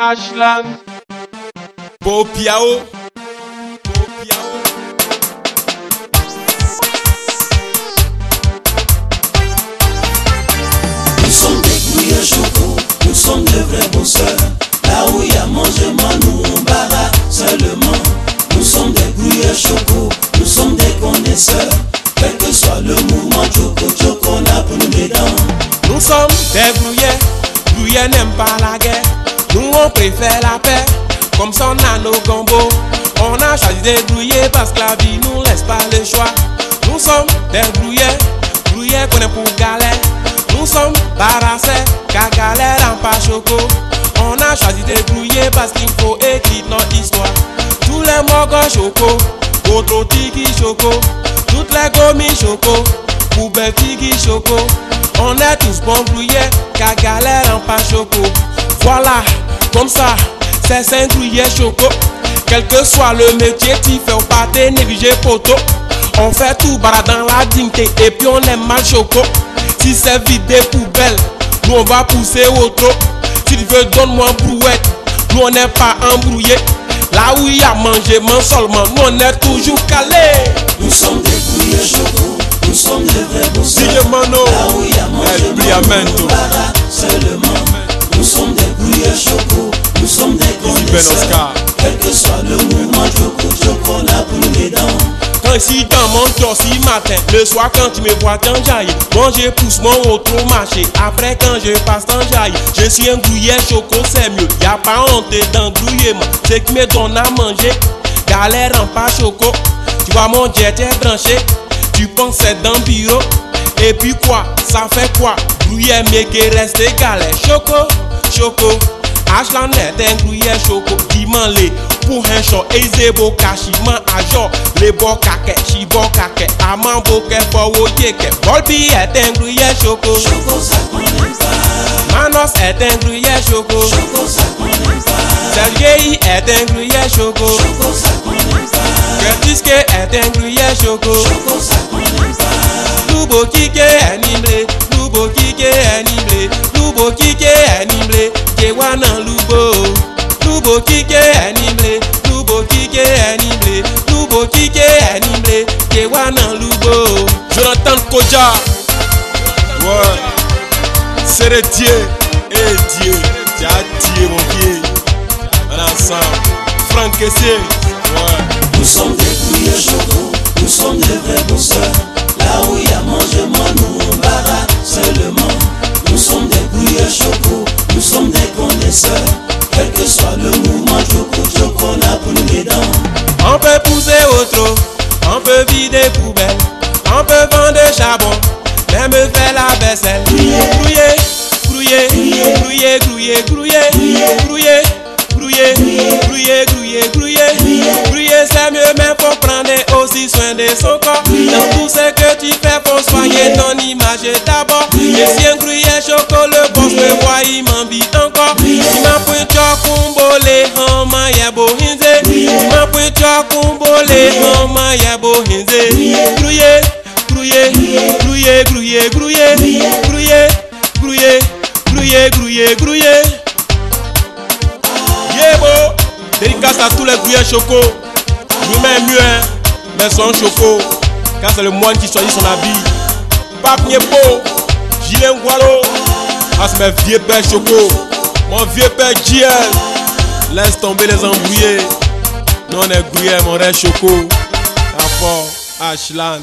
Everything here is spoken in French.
Ashland. Bo Piao. Bo Piao. Nous sommes des couilles choco, nous sommes de vrais bosseurs. Là où y a mangement, nous on barra seulement. Nous sommes des couilles choco, nous sommes des connaisseurs. Quel que soit le mouvement, choco, choco, on a pour nous dedans. Nous sommes des brouillets, brouillets n'aiment pas la guerre. On préfère la paix, comme ça on a nos gambos. On a choisi de brouiller parce que la vie nous laisse pas le choix. Nous sommes des brouillets, brouillets qu'on est pour galère. Nous sommes barassés, car en pas choco. On a choisi de brouiller parce qu'il faut écrire notre histoire. Tous les mogos choco, autres tiki choco, toutes les gomies choco, poubelle tiki choco. On est tous bons brouillés, car en pas choco. Voilà, comme ça, c'est cinq brouillés choco. Quel que soit le métier, tu fais au pâté, négliger poteau. On fait tout bara dans la dignité et puis on est mal choco. Si c'est vide des poubelles, nous on va pousser au trop. Si tu veux, donne-moi brouette. Nous on n'est pas embrouillé. Là où il y a mangé, man seulement, nous on est toujours calé. Nous sommes des couilles choco, nous sommes de vrais bosseurs. Là où y a Briamento. nous on seulement. Nous sommes des couilles choco, sommes des connaisseurs. Oscar. Quel que soit le mouvement, choco, choco, on a pour nous dedans. Quand ici dans mon tour si matin, le soir quand tu me vois t'enjailler, moi je pousse mon autre marché. Après quand je passe t'enjailler, je suis un grouillet choco, c'est mieux. Y a pas honte dans grouiller, moi. Ce qui me donne à manger, galère en pas choco. Tu vois mon jet est branché, tu penses c'est dans le bureau. Et puis quoi, ça fait quoi? Grouillet mais qui reste galère. Choco, choco. Ashland letenguye shoko diman le Pou hensho eze boka shiman ajo Le bo boka ke shiboka ke Aman boke fowo yeke Bolbi etenguye shoko Shoko sakunimba Manos etenguye shoko Shoko sakunimba Sergei etenguye shoko Shoko sakunimba Gertiske etenguye shoko Shoko sakunimba Lubo kike enine Lubo kike enine Kike est nimble Lubo kike est nimble Lubo kike est nimble Kewana lubo. Jonathan Koja. Ouais. C'est Dieu. Et Dieu. Tu as Dieu mon pied On est ensemble Franck Ouais. Nous sommes des couilles choco, nous sommes des vrais bosseurs. On peut vider poubelle, on peut vendre charbon, même faire la vaisselle. Grouiller, grouiller, grouiller, grouiller, grouiller, grouiller, grouiller, grouiller, grouiller, grouiller, grouiller, c'est mieux, mais faut prendre aussi soin de son corps. Dans tout ce que tu fais, faut soigner ton image d'abord. Et si un gruyère choco, le boss me voit, il m'envie encore. Il m'a pris chokumbole, hama yabo hinze. Il m'a pris chokumbole, hama yabo hinze. Grouiller, grouiller, grouiller, grouiller, grouiller, grouiller, grouiller, grouiller, grouiller, grouiller. Yebo, à tous les gruyères choco. Mieux, hein, mais son choco. Quand c'est le moine qui choisit son habit. Pape Niepo, Gilles Ngualo. Ah, c'est mes vieux pères choco. Mon vieux père JL. Laisse tomber les embrouillés. Non, on est gruyère, mon rêve choco. Fort, Ashland.